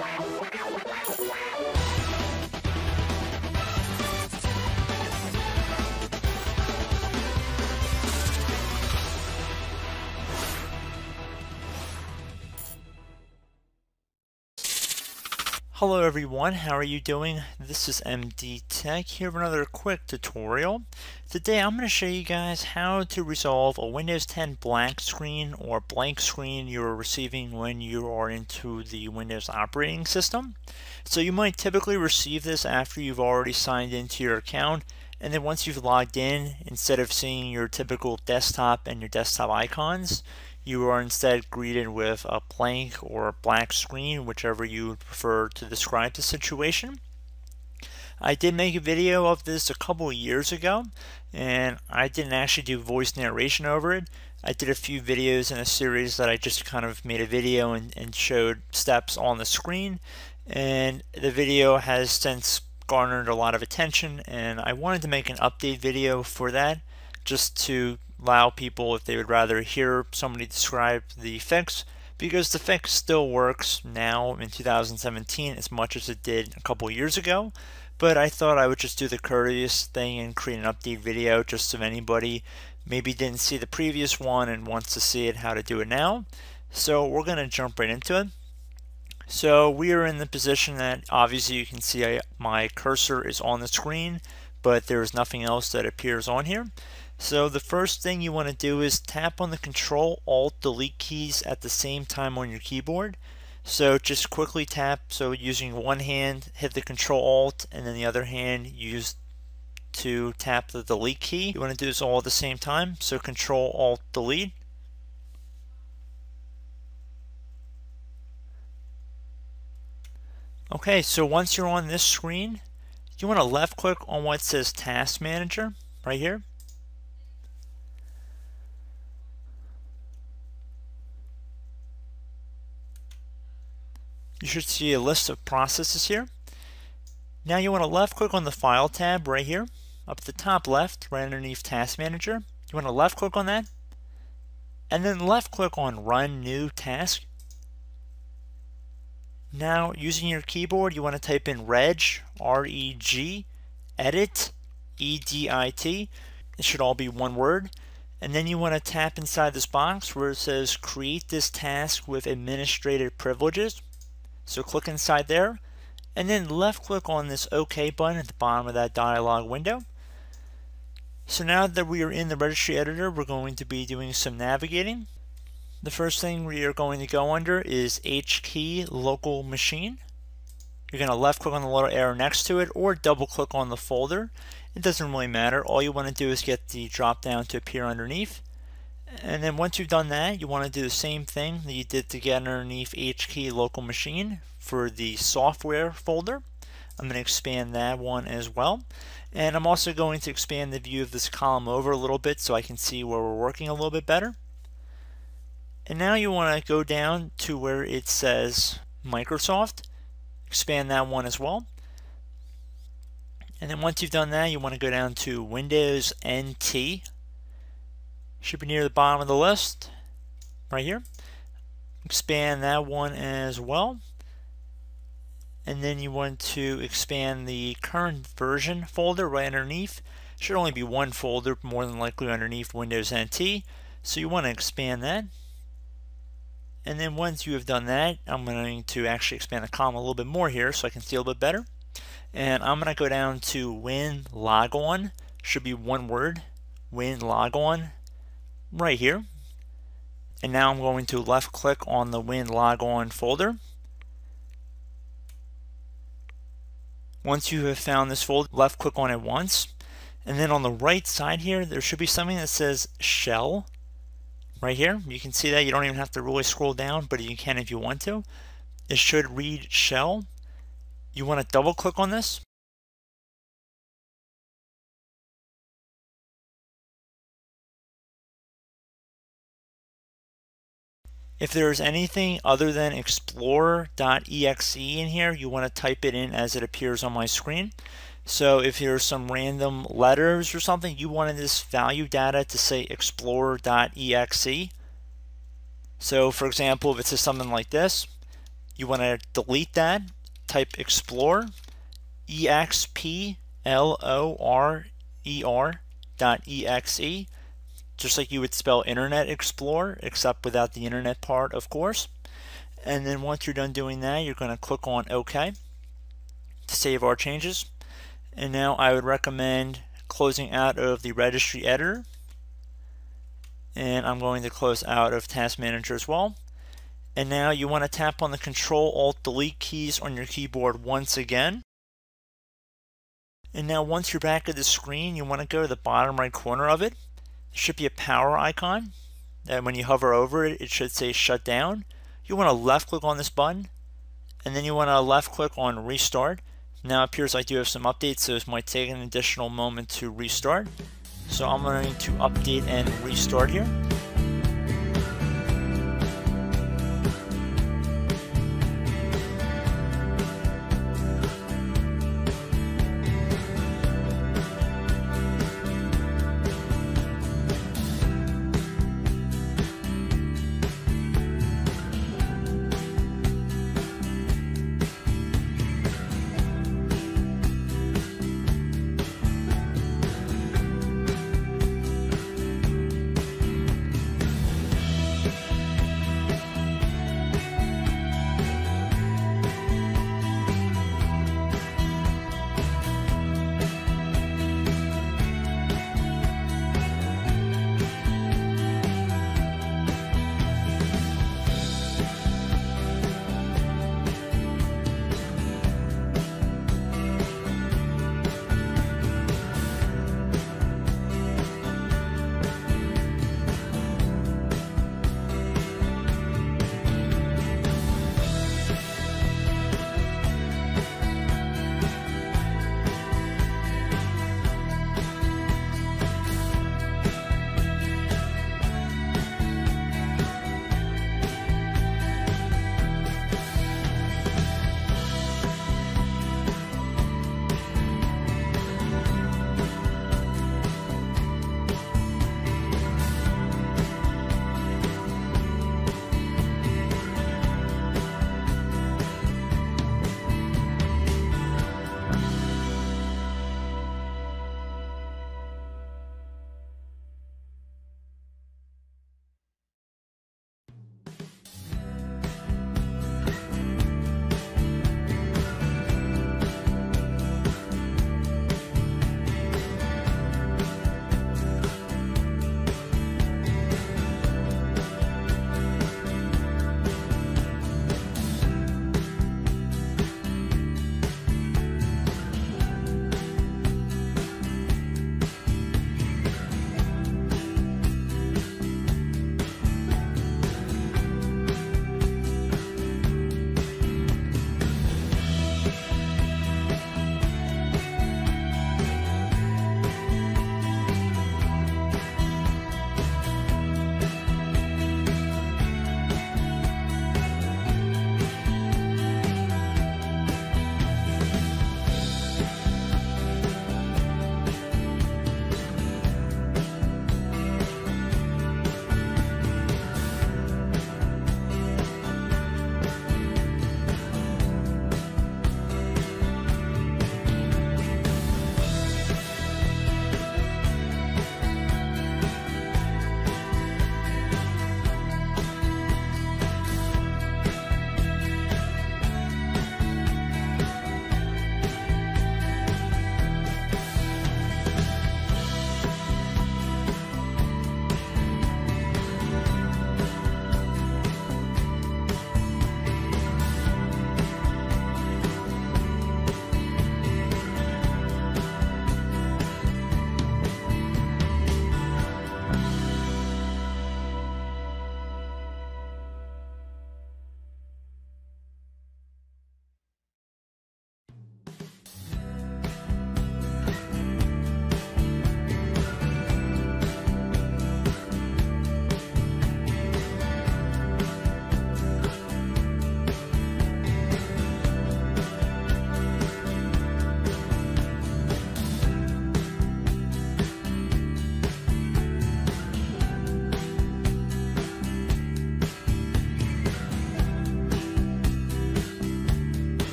Música Hello everyone, how are you doing? This is MD Tech here with another quick tutorial. Today I'm going to show you guys how to resolve a Windows 10 black screen or blank screen you're receiving when you are into the Windows operating system. So you might typically receive this after you've already signed into your account and then once you've logged in, instead of seeing your typical desktop and your desktop icons, you are instead greeted with a blank or a black screen, whichever you prefer to describe the situation. I did make a video of this a couple years ago, and I didn't actually do voice narration over it. I did a few videos in a series that I just kind of made a video and, and showed steps on the screen, and the video has since garnered a lot of attention, and I wanted to make an update video for that just to allow people if they would rather hear somebody describe the fix because the fix still works now in 2017 as much as it did a couple years ago. But I thought I would just do the courteous thing and create an update video just so anybody maybe didn't see the previous one and wants to see it how to do it now. So we're going to jump right into it. So we are in the position that obviously you can see I, my cursor is on the screen but there is nothing else that appears on here so the first thing you want to do is tap on the Control Alt Delete keys at the same time on your keyboard. So just quickly tap, so using one hand hit the Control Alt and then the other hand use to tap the delete key. You want to do this all at the same time. So Control Alt Delete. Okay, so once you're on this screen, you want to left click on what says Task Manager right here. You should see a list of processes here. Now you want to left click on the File tab right here, up at the top left, right underneath Task Manager. You want to left click on that, and then left click on Run New Task. Now, using your keyboard, you want to type in reg, R-E-G, edit, E-D-I-T. It should all be one word. And then you want to tap inside this box where it says create this task with administrative privileges. So click inside there and then left click on this OK button at the bottom of that dialog window. So now that we are in the registry editor, we're going to be doing some navigating. The first thing we are going to go under is H key local machine. You're going to left click on the little arrow next to it or double click on the folder. It doesn't really matter. All you want to do is get the drop down to appear underneath. And then once you've done that, you want to do the same thing that you did to get underneath HKey local machine for the software folder. I'm going to expand that one as well. And I'm also going to expand the view of this column over a little bit so I can see where we're working a little bit better. And now you want to go down to where it says Microsoft. Expand that one as well. And then once you've done that, you want to go down to Windows NT should be near the bottom of the list, right here. Expand that one as well. And then you want to expand the current version folder right underneath. Should only be one folder, more than likely underneath Windows NT. So you want to expand that. And then once you have done that, I'm going to actually expand the column a little bit more here so I can see a little bit better. And I'm going to go down to Win Logon. Should be one word. Win Logon right here. And now I'm going to left click on the Win Logon folder. Once you have found this folder, left click on it once. And then on the right side here, there should be something that says shell right here. You can see that. You don't even have to really scroll down, but you can if you want to. It should read shell. You want to double click on this. If there's anything other than explorer.exe in here, you want to type it in as it appears on my screen. So if there's some random letters or something, you wanted this value data to say explorer.exe. So for example, if it says something like this, You want to delete that, type explore, E X P L O R E R dot just like you would spell Internet Explorer, except without the internet part, of course. And then once you're done doing that, you're going to click on OK to save our changes. And now I would recommend closing out of the registry editor. And I'm going to close out of Task Manager as well. And now you want to tap on the Control Alt Delete keys on your keyboard once again. And now once you're back at the screen, you want to go to the bottom right corner of it. Should be a power icon. And when you hover over it, it should say shut down. You want to left click on this button and then you want to left click on restart. Now it appears I do have some updates, so this might take an additional moment to restart. So I'm going to update and restart here.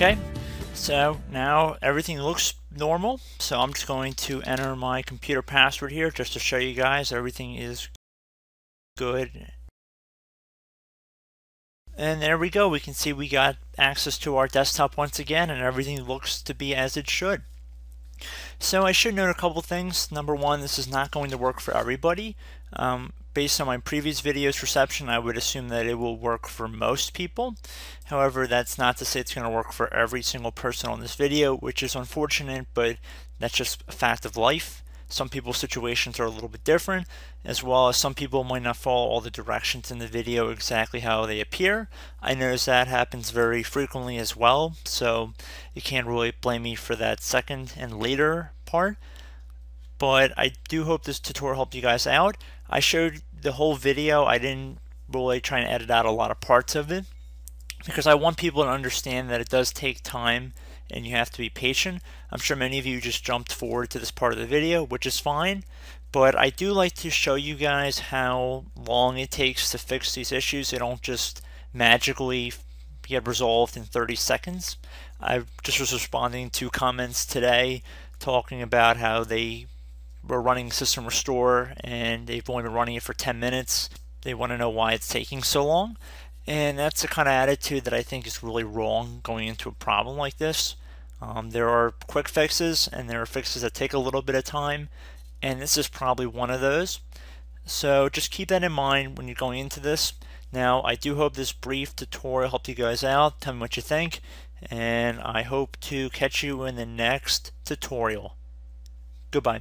Okay, so now everything looks normal. So I'm just going to enter my computer password here just to show you guys everything is good. And there we go. We can see we got access to our desktop once again and everything looks to be as it should. So I should note a couple things. Number one, this is not going to work for everybody. Um, based on my previous video's reception, I would assume that it will work for most people. However, that's not to say it's going to work for every single person on this video, which is unfortunate, but that's just a fact of life. Some people's situations are a little bit different, as well as some people might not follow all the directions in the video exactly how they appear. I notice that happens very frequently as well, so you can't really blame me for that second and later part. But I do hope this tutorial helped you guys out. I showed the whole video. I didn't really try and edit out a lot of parts of it because I want people to understand that it does take time and you have to be patient. I'm sure many of you just jumped forward to this part of the video, which is fine, but I do like to show you guys how long it takes to fix these issues. They don't just magically get resolved in 30 seconds. I just was responding to comments today talking about how they were running system restore and they've only been running it for 10 minutes. They want to know why it's taking so long. And that's the kind of attitude that I think is really wrong going into a problem like this. Um, there are quick fixes and there are fixes that take a little bit of time and this is probably one of those. So just keep that in mind when you're going into this. Now I do hope this brief tutorial helped you guys out. Tell me what you think and I hope to catch you in the next tutorial. Goodbye.